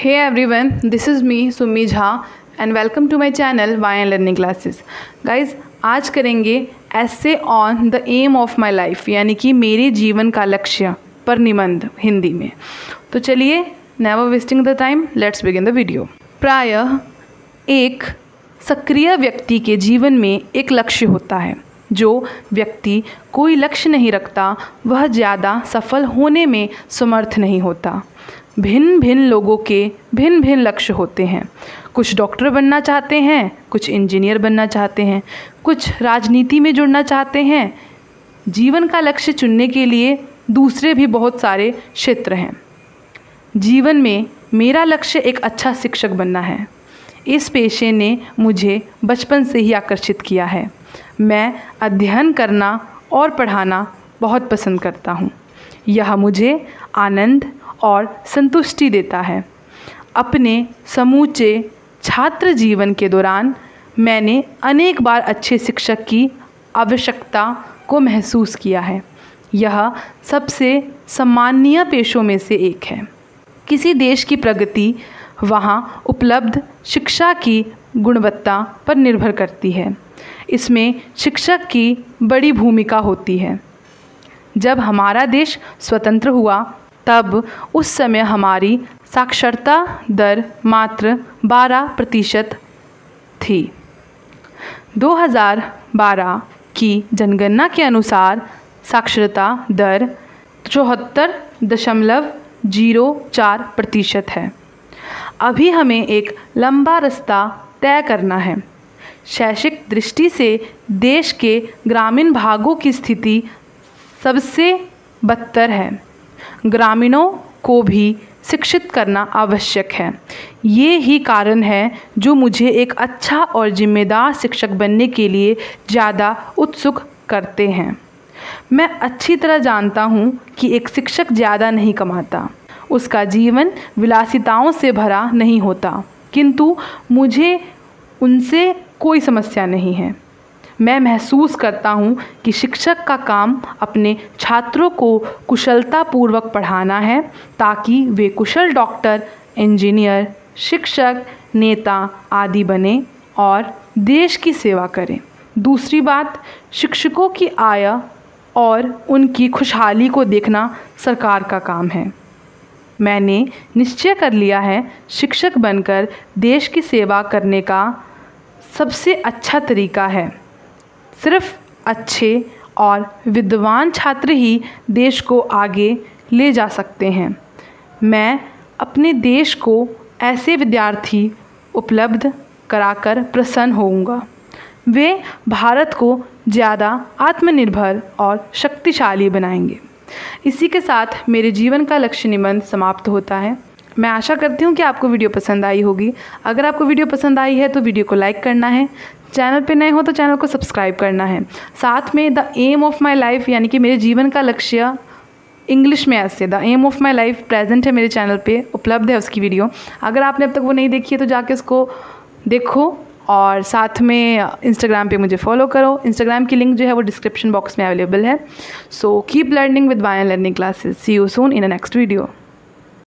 Hey everyone, this is me Sumi Jha and welcome to my channel Why Learning Classes. Guys, आज करेंगे essay on the aim of my life यानी कि मेरे जीवन का लक्ष्य पर निबंध हिंदी में। तो चलिए never wasting the time let's begin the video प्रायः एक सक्रिय व्यक्ति के जीवन में एक लक्ष्य होता है। जो व्यक्ति कोई लक्ष्य नहीं रखता वह ज़्यादा सफल होने में समर्थ नहीं होता। भिन्न भिन्न लोगों के भिन्न भिन्न लक्ष्य होते हैं। कुछ डॉक्टर बनना चाहते हैं, कुछ इंजीनियर बनना चाहते हैं, कुछ राजनीति में जुड़ना चाहते हैं। जीवन का लक्ष्य चुनने के लिए दूसरे भी बहुत सारे क्षेत्र हैं। जीवन में मेरा लक्ष्य एक अच्छा शिक्षक बनना है। इस पेशे ने मुझे बचपन से ही आकर्षित किया है। मैं अध्ययन करना और पढ़ाना बहुत पसंद करता हूँ। यह मुझे आनंद और संतुष्टि देता है। अपने समूचे छात्र जीवन के दौरान मैंने अनेक बार अच्छे शिक्षक की आवश्यकता को महसूस किया है। यह सबसे सम्माननीय पेशों में से एक है। किसी देश की प्रगति वहाँ उपलब्ध शिक्षा की गुणवत्ता पर निर्भर करती है। इसमें शिक्षक की बड़ी भूमिका होती है। जब हमारा देश स्वतंत्र हुआ, तब उस समय हमारी साक्षरता दर मात्र 12 प्रतिशत थी। 2012 की जनगणना के अनुसार साक्षरता दर चौहत्तर दशमलव ज़ीरो चार प्रतिशत है। अभी हमें एक लंबा रास्ता तय करना है। शैक्षिक दृष्टि से देश के ग्रामीण भागों की स्थिति सबसे बदतर है। ग्रामीणों को भी शिक्षित करना आवश्यक है। ये ही कारण है जो मुझे एक अच्छा और जिम्मेदार शिक्षक बनने के लिए ज़्यादा उत्सुक करते हैं। मैं अच्छी तरह जानता हूँ कि एक शिक्षक ज़्यादा नहीं कमाता। उसका जीवन विलासिताओं से भरा नहीं होता। किंतु मुझे उनसे कोई समस्या नहीं है। मैं महसूस करता हूँ कि शिक्षक का काम अपने छात्रों को कुशलतापूर्वक पढ़ाना है, ताकि वे कुशल डॉक्टर, इंजीनियर, शिक्षक, नेता आदि बने और देश की सेवा करें। दूसरी बात, शिक्षकों की आय और उनकी खुशहाली को देखना सरकार का काम है। मैंने निश्चय कर लिया है, शिक्षक बनकर देश की सेवा करने का सबसे अच्छा तरीका है। सिर्फ़ अच्छे और विद्वान छात्र ही देश को आगे ले जा सकते हैं। मैं अपने देश को ऐसे विद्यार्थी उपलब्ध कराकर प्रसन्न होऊँगा। वे भारत को ज़्यादा आत्मनिर्भर और शक्तिशाली बनाएँगे। इसी के साथ मेरे जीवन का लक्ष्य निबंध समाप्त होता है। मैं आशा करती हूँ कि आपको वीडियो पसंद आई होगी। अगर आपको वीडियो पसंद आई है तो वीडियो को लाइक करना है। चैनल पे नए हो तो चैनल को सब्सक्राइब करना है। साथ में, the aim of my life, यानी कि मेरे जीवन का लक्ष्य, इंग्लिश में essay, the aim of my life present है मेरे चैनल पे, उपलब्ध है उसकी वीडियो। अगर आपने अब तक वो नहीं देखी है तो जाके उसको देखो और साथ में इंस्टाग्राम पे मुझे फॉलो करो। इंस्टाग्राम की लिंक जो है, वो डिस्क्रिप्शन बॉक्स में अवेलेबल है। So keep learning with Y learning classes see you soon in a next video